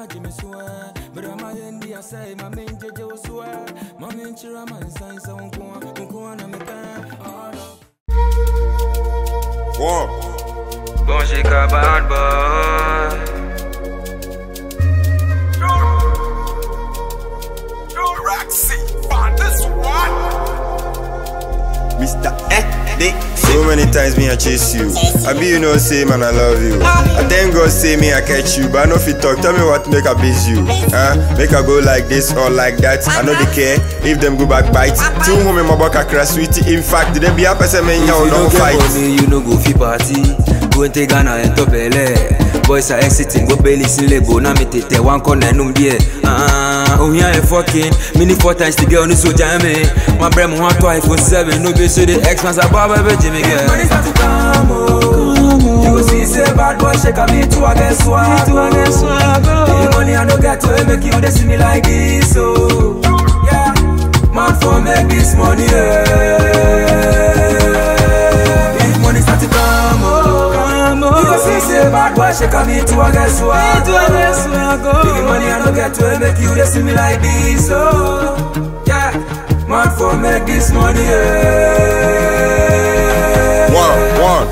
Baba Jimmy swear, but I'm a yendi I say my main JJ was swear. My main chira man sign so unko unko na me pen. One. Bon, j'ai qu'à bad boy. So many times me I chase you. I be you know say man I love you. I thank God say me I catch you, but I know if you talk, tell me what make I base you. Huh? Make I go like this or like that. I know they care if them go back bite. Two home my back a sweetie. In fact, they be a person me If you no don't fight. money, you no go fit party. Take Ghana and top LA. Boys are exiting, go belly sin lebo. Na me tete one corner num there. Ah, oh yeah, I fucking. Mini four times the girl no so jammy. My brain want to iPhone 7. No be so the X man's above every Jimmy girl. Money start to come, oh. You go see say bad boy shake a me to against swag. To against swag. The money I no get to make you they see me like this, oh. Boy shake a guess me to against swag. To against swag. The money I no get to make you they see me like this, oh. Yeah, man for make this money, yeah. One, one.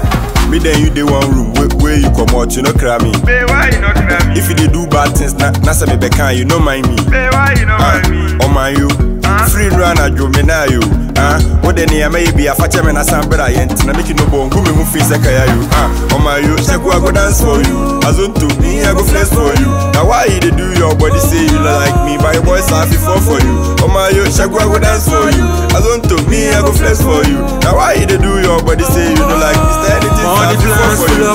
Me then you dey one room where, where you come out, you no cry me. Babe, why you not cry me? If you dey do bad things, na na say me bekan, you no mind me. Babe, why you not Ah, mind me? oh my you. Free run a jo me na you. Ah, what the name may be a facha me na sambra yent na make you no bon go me mu fi seka ya you. Ah, oh you. Check I go dance for you. Azonto me I go flex for you. Now why dey do your body say you not like me, but your boys have fall for you. Oh you. Check I go dance for you. Azonto me I go flex for you. Now why dey do your body say you not like me? There anything I fit plans for you?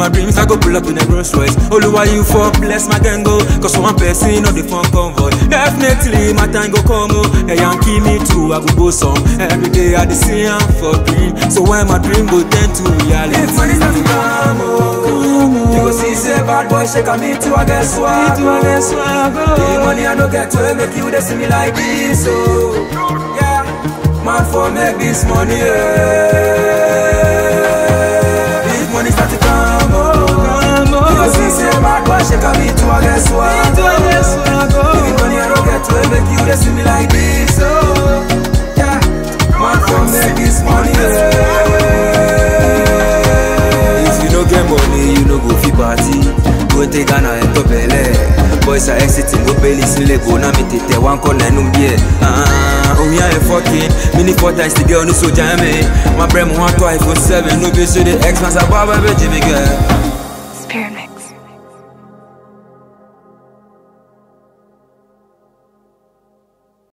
My dreams, I go pull up in a Rolls Royce. Why you for bless my gang go. Cause one person on the phone convoy. Definitely, my time go come, oh. Yeah, Yankee me too, I go go some. Every day I see I'm for dream. So when my dream go tend to reality. If money to come, oh, you go see say bad boy shake me to against swag. To against swag. The money I no get to make you they see me like this, oh. Yeah, man for make this money, yeah. I to yeah. If you no get money, you no go fit party. Go take Ghana and top LA. Boys are exiting, go belly sin lebo. Na me tete one corner num there. Ah, oh yeah, I fucking. Mini four times the girl no so jammy. My brain want to iPhone 7. No be so the X man's above every Jimmy girl.